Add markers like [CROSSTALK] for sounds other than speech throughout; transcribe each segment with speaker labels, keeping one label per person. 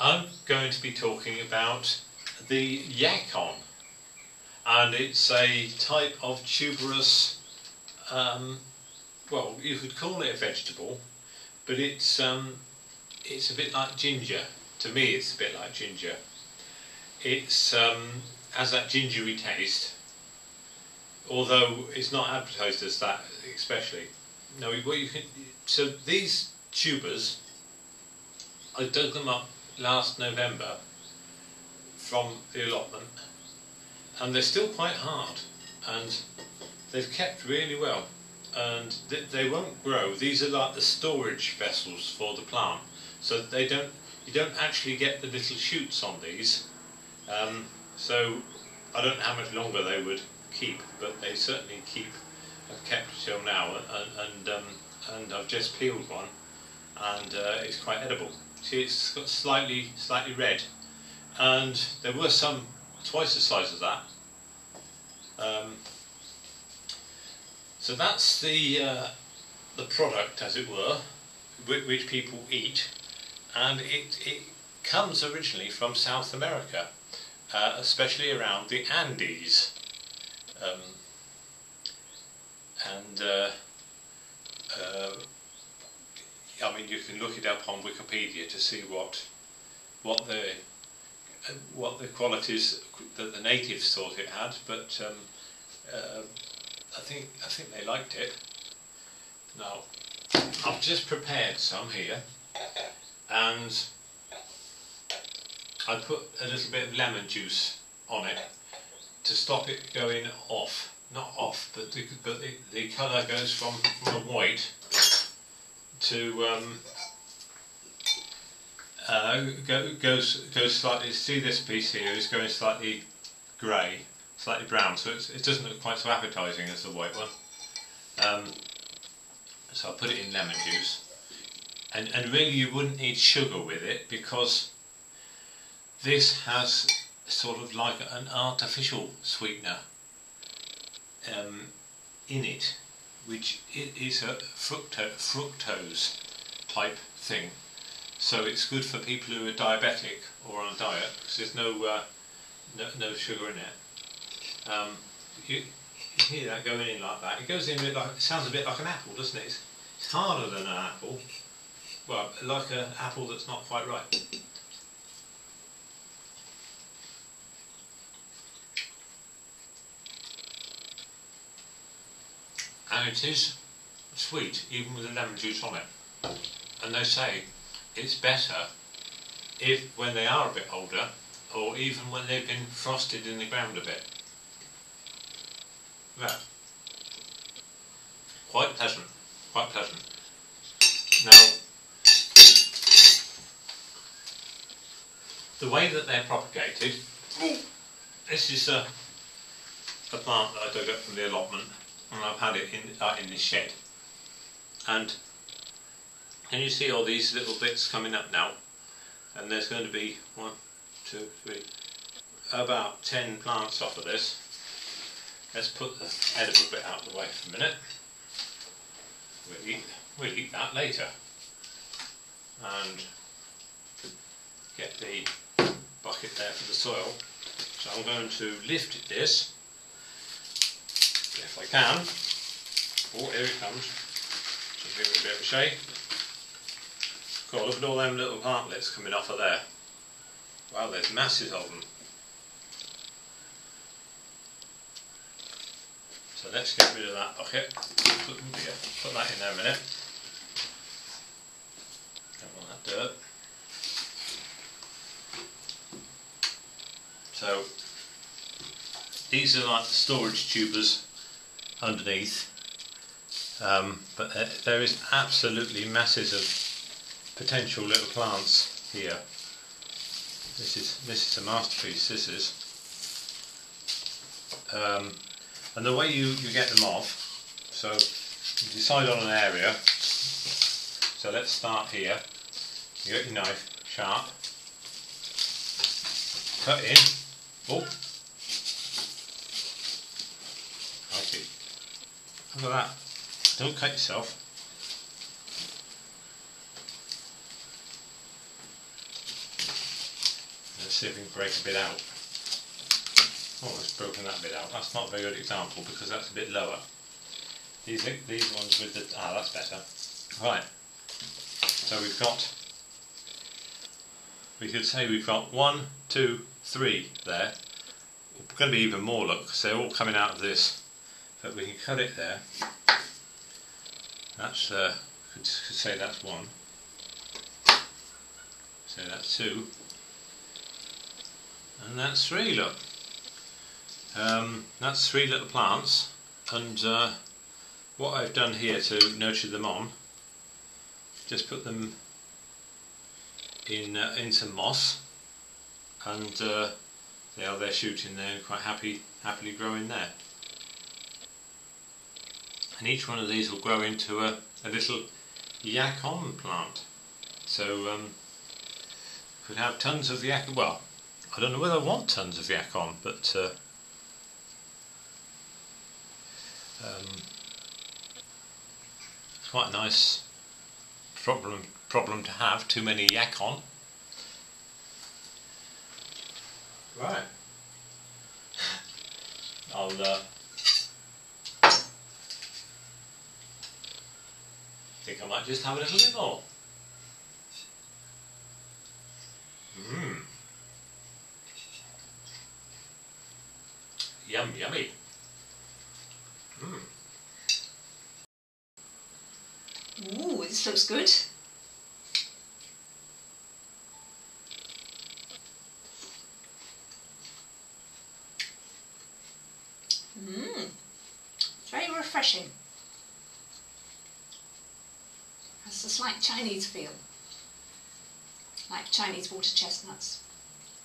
Speaker 1: I'm going to be talking about the Yacon, and it's a type of tuberous. Um, well, you could call it a vegetable, but it's um, it's a bit like ginger. To me, it's a bit like ginger. It's um, has that gingery taste, although it's not advertised as that, especially. No, what you can. So these tubers, I dug them up last November from the allotment, and they're still quite hard, and they've kept really well, and they, they won't grow. These are like the storage vessels for the plant, so they don't. You don't actually get the little shoots on these, um, so I don't know how much longer they would keep, but they certainly keep have kept till now, and and, um, and I've just peeled one, and uh, it's quite edible. See, it's got slightly slightly red, and there were some twice the size of that. Um, so that's the uh, the product, as it were, which, people eat, and it it comes originally from South America, uh, especially around the Andes. Um, and uh, uh, I mean, you can look it up on Wikipedia to see what what the what the qualities that the natives thought it had, but um, uh, I think I think they liked it. Now, I've just prepared some here, and I put a little bit of lemon juice on it to stop it going off. Not off, but the, but the, the colour goes from, from white to um, uh, go, goes goes slightly. See this piece here is going slightly grey, slightly brown, so it doesn't look quite so appetising as the white one. Um, so I'll put it in lemon juice, and and really you wouldn't need sugar with it because this has sort of like an artificial sweetener um, in it which is a fructo fructose type thing. So it's good for people who are diabetic or on a diet because there's no, uh, no, no sugar in it. Um, you, you, hear that going in like that. It goes in like it sounds a bit like an apple, doesn't it? It's, it's harder than an apple. Well, like an apple that's not quite ripe. And it is sweet even with the lemon juice on it. And they say it's better if when they are a bit older or even when they've been frosted in the ground a bit. Yeah. Quite pleasant, quite pleasant. Now, the way that they're propagated, this is a, a plant that I dug up from the allotment and I've had it in, uh, in this shed. And can you see all these little bits coming up now? And there's going to be one, two, three, about 10 plants off of this. Let's put the edible bit out of the way for a minute. We'll eat, we'll eat that later. And get the bucket there for the soil. So I'm going to lift this if I can. Oh, here it comes. Just give it a bit of a shake. God, look at all them little plantlets coming off of there. Wow, there's masses of them. So let's get rid of that bucket. Put, put that in there a minute. Don't want that dirt. So these are like the storage tubers underneath. Um, but uh, there is absolutely masses of potential little plants here. This is this is a masterpiece. This is, um, and the way you you get them off. So you decide on an area. So let's start here. You get your knife sharp. Cut in. Oh, Look at that. Don't cut yourself. Let's see if we can break a bit out. Oh, it's broken that bit out. That's not a very good example because that's a bit lower. These these ones with the ah, that's better. Right. So we've got. We could say we've got one, two, three there. We're going to be even more look they're all coming out of this. But we can cut it there. That's uh, could, could say that's one. So that's two. And that's three, look. Um, that's three little plants and uh, what I've done here to nurture them on just put them in uh, some moss and uh, they are there shooting there quite happy happily growing there and each one of these will grow into a, a little yacon plant so um, could have tons of yak well I don't know whether I want tons of yacon but uh, Um, it's quite a nice problem problem to have. Too many yacon. Right. [LAUGHS] I'll. Uh, think I might just have a little bit more. Mmm. Yum, yummy. Mmm.
Speaker 2: Ooh, this looks good. Mmm, very refreshing. Has a slight Chinese feel, like Chinese water chestnuts.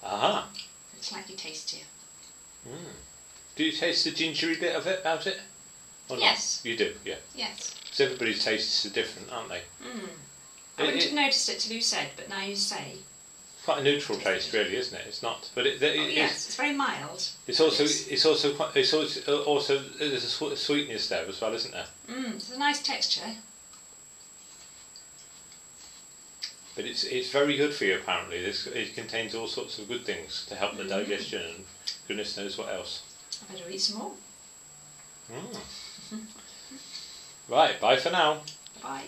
Speaker 1: Aha.
Speaker 2: It's slightly tastier.
Speaker 1: Mm. Do you taste the gingery bit of it about it? Or
Speaker 2: yes.
Speaker 1: Not? You do, yeah.
Speaker 2: Yes.
Speaker 1: So everybody's tastes are different, aren't they?
Speaker 2: Mm. I wouldn't have noticed it till you said, but now you say.
Speaker 1: Quite a neutral taste, really, isn't it? It's not, but it, it,
Speaker 2: oh, yes, it's, it's, very mild.
Speaker 1: It's also, it's, it's also quite, it's also, also there's a sweetness there as well, isn't there?
Speaker 2: Mm, it's a nice texture.
Speaker 1: But it's it's very good for you apparently. This it contains all sorts of good things to help the mm. digestion and goodness knows what else.
Speaker 2: I better eat some more.
Speaker 1: Mm. [LAUGHS] right, bye for now.
Speaker 2: Bye.